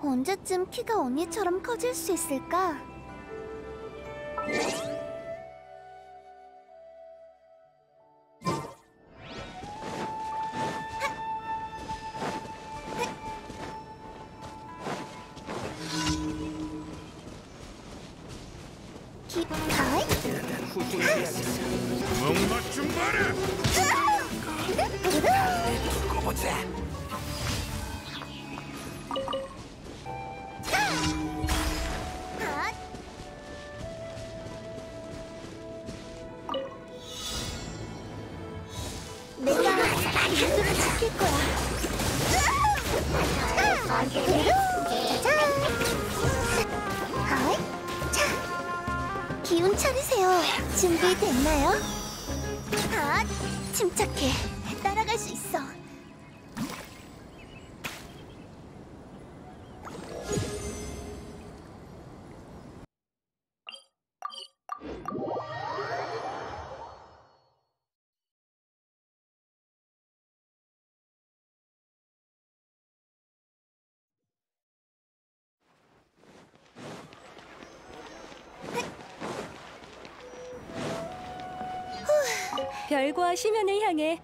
언제쯤 키가 언니처럼 커질 수 있을까? 기, 가이? 구멍 맞춤 봐라. 이들을 지킬 거야. 짜잔! 하이! 자, 기운 차리세요. 준비됐나요? 아, 침착해. 따라갈 수 있어. 별과 심연을 향해